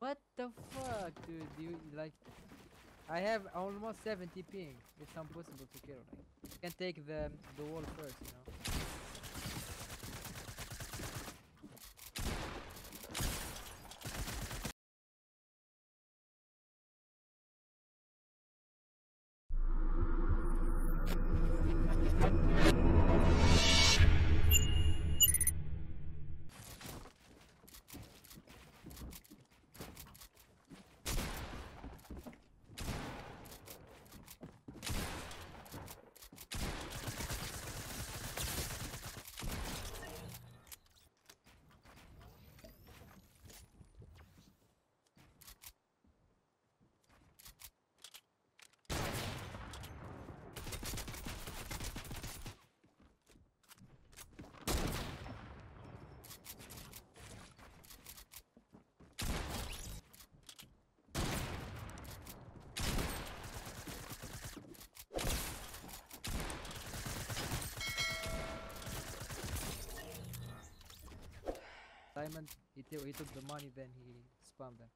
What the fuck, dude? You like? I have almost 70 ping. It's impossible to kill. Like, you can take the the wall first, you know. Diamond, he, he took the money, then he spammed them.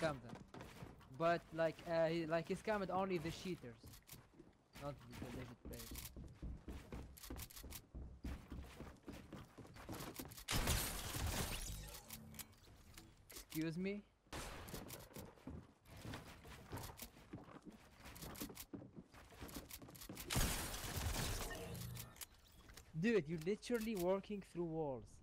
Scammed them. But like, uh, he, like he scammed only the cheaters, not the, the legit players. Excuse me? Dude, you're literally walking through walls.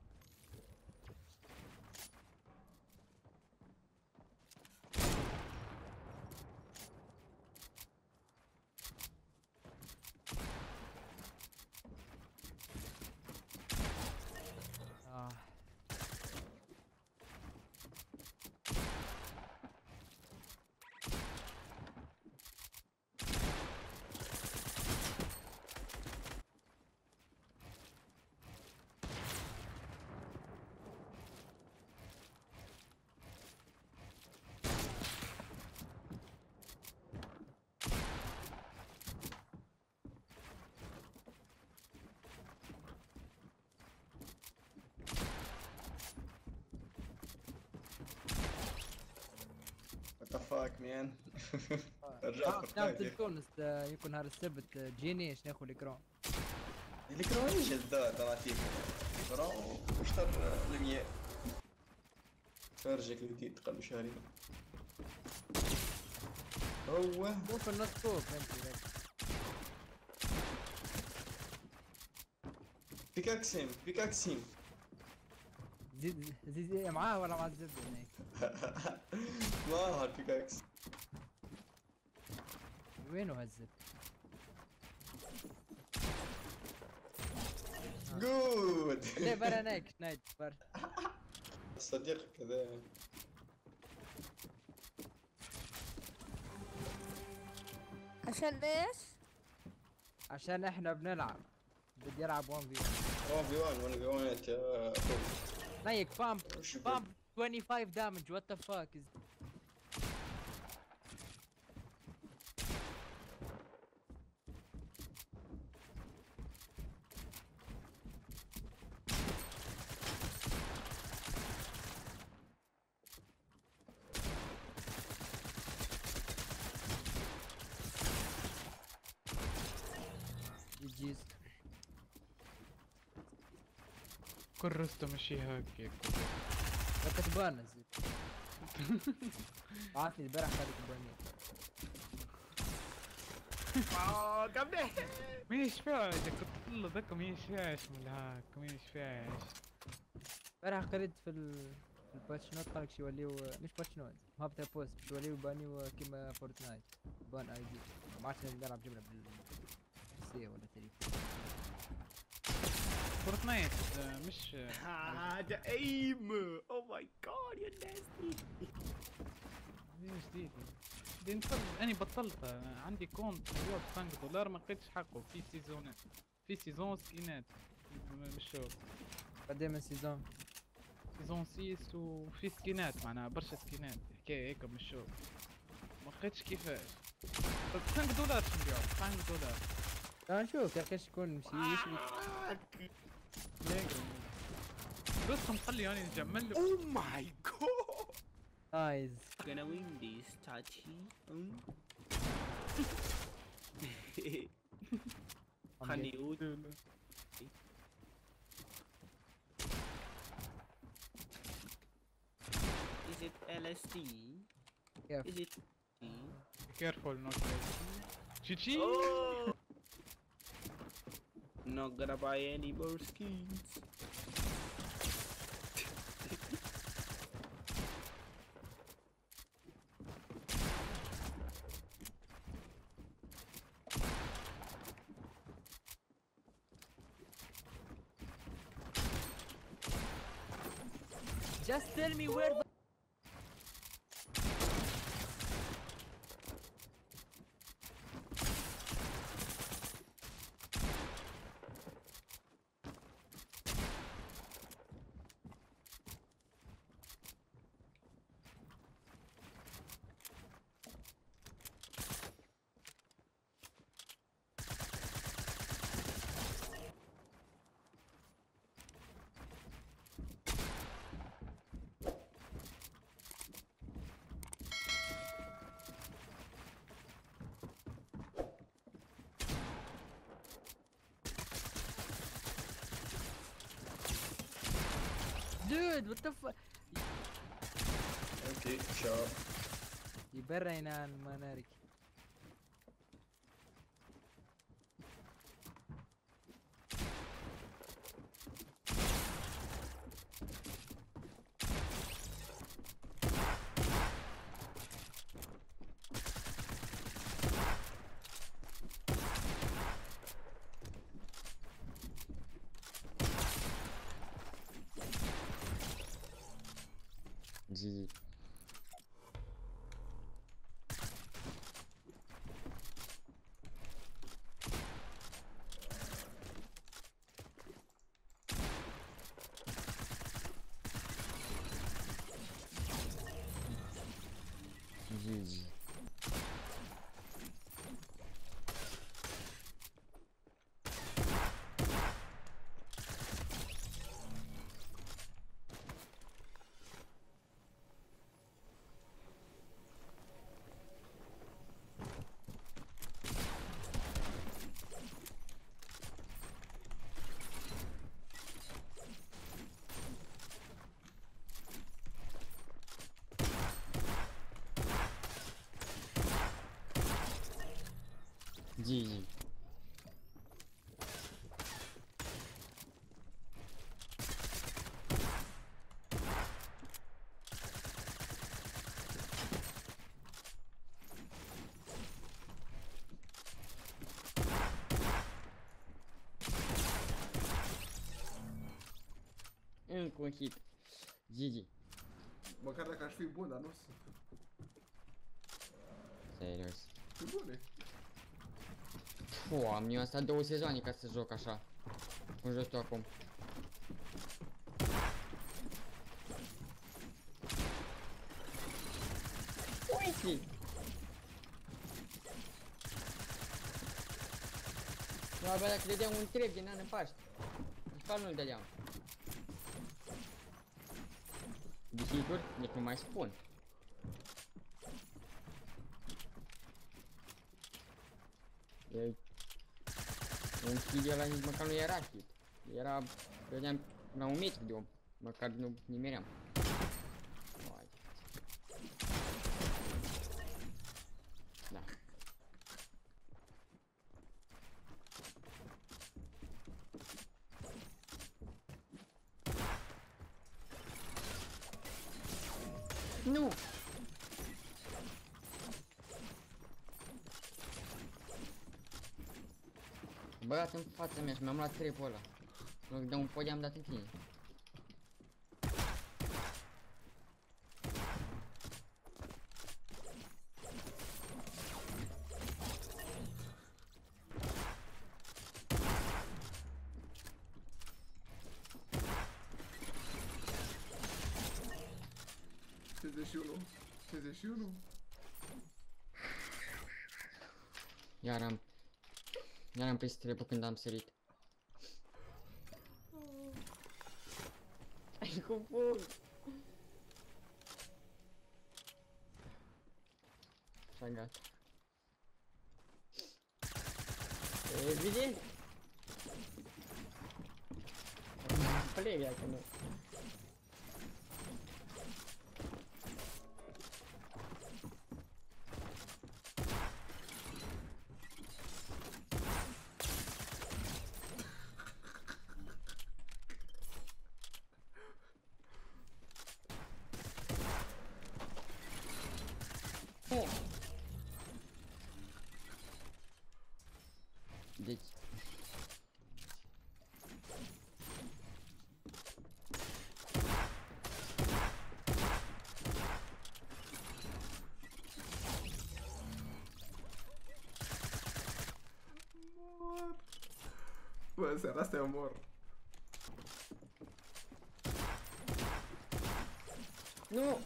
فاك ميان. آه. رجعت آه، نعم يكون نهار السبت آه، جيني اش ناخذ الكرون الكرون يجي الدار ترى فيك الكرون وشطر المياه فرجك الجديد قبل شهرين هو. مو في النص فوق انت فيك بيكاكسين. بيكاكسيم زي زي زي معاه ولا مع الزبدة هناك ما هو البيكاكس وينه هالزبدة؟ جود ليه برا هناك نايت برا. صديقك كذا. عشان إيش؟ عشان إحنا بنلعب. بدي ألعب 1 في 1 في 1 1 في 1 يا أخوي. Naik, pump, pump 25 damage, what the fuck is... كل رستو مشيها هيك. كتبان نزيد عافني البارح خدت كتبانية آه، اوه مين مش فاعش كنت طلع ذاك مش فاعش من هاك مش فاعش امبارح قريت في الباتش نوت قالك شي يوليو مش باتش نوت هابط بوست شي يوليو باني كيما فورتنايت بان آي جي. ما عرفتش نلعب جمله بالسي ولا تليفون فورتنايت آه، مش هذا ايم أو ماي جاد يا ناستي دي. جديد دي نفضل اني بطلت. آه، عندي كونت رياض 5 دولار ما لقيتش حقه. في سيزون في سيزون سكينات. مش شغل قدام من سيزون سيزون 6 وفي سكينات معناها برشا سكينات. حكاية هيك مش شغل ما لقيتش كيفاش. طب 5 دولار نبيعو 5 دولار تعال نشوف يا أخي إيش يكون مشي يشري هيك رسهم خلي يعني نجمل له او ماي جاد Nice. Gonna win this, Tachi. Hmm? I'm Honey, dead. wood. Is it LSD? Careful. Is it T? Be careful not Chichi! Oh! Not gonna buy any more skins. Just tell me where the dude, what the fuck? Okay, ciao. يبرينان ما نارك vas-y. GG. Hum, com aqui. É GG. Bancada da caixa foi boa, nossa. Sério. Foi boa, né? Bune. Fu, am eu asta două sezoane ca să joc așa. Cum joc tu acum. Uite! Nu abia dacă dădeam un trep din an în Paști. Nici pe nu-l dădeam. Desigur, deci nu mai spun. E... Nici măcar nu era hit. Era... Vedeam la un metru de om. Măcar nu nimeream. Vai. Da. Nu! Băgat în fața mea și mi-am luat trepul ăla. În loc de un pod i-am dat în tine. Șaizeci și unu. 61. Iar am... Yarın pistire bakın dam serit. Ay kupon. Şangat. Ee, bir de. Play ya kanı. me cerraste, amor. No.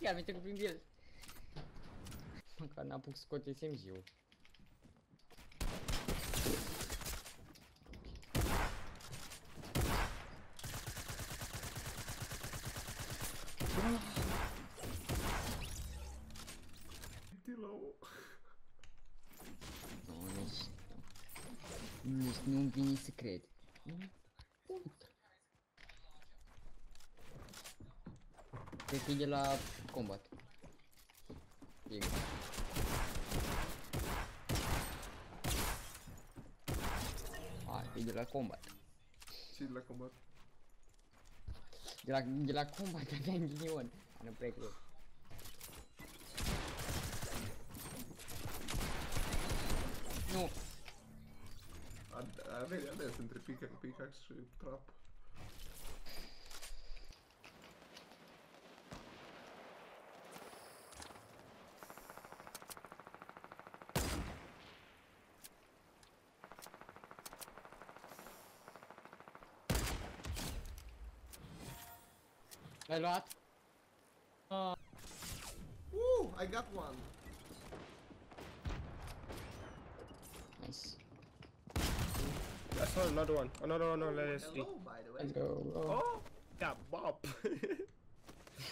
Я мне так бомбил. Пока на пук скотит 7 жил. Nu-mi vine să cred. Uite. Cred că e de la combat. E. A, e de la combat. Și de la combat. De la, de la combat aveam ghinion. Nu prea cred. Nu, A- Aveți ales între pica, pickaxe și trap. l-ai luat? Uh. Woo! I got one! Nice. I saw another one. Another one on layer 3. Hello, by the way. Let's go. go. Oh! oh yeah, bop! You're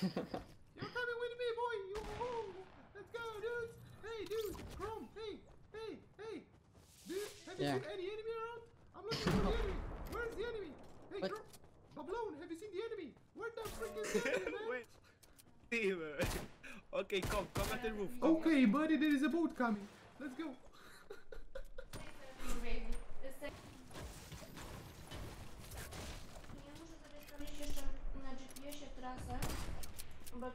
coming with me, boy! You Let's go, dudes! Hey, dude! Chrome! Hey! Hey! Hey! Dude, have you Yeah. seen any enemy around? I'm looking for the enemy! Where's the enemy? Hey, What? Chrome! Bablone, have you seen the enemy? Where the frick is the enemy, man? Wait! Steve! okay, come, come at the roof. come. Okay, buddy, there is a boat coming. Let's go.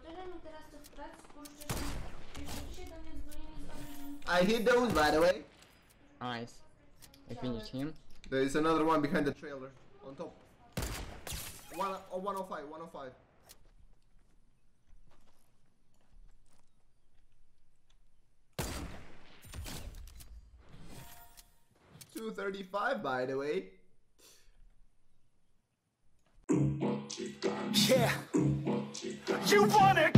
Bo tyle teraz tych prac, kurczę, że jeszcze dzisiaj do mnie dzwonili z Origin. I hit those, by the way. Nice. I finished him. There is another one behind the trailer, on top. One, oh, 105, 105. Two thirty-five, by the way. Yeah, you want it.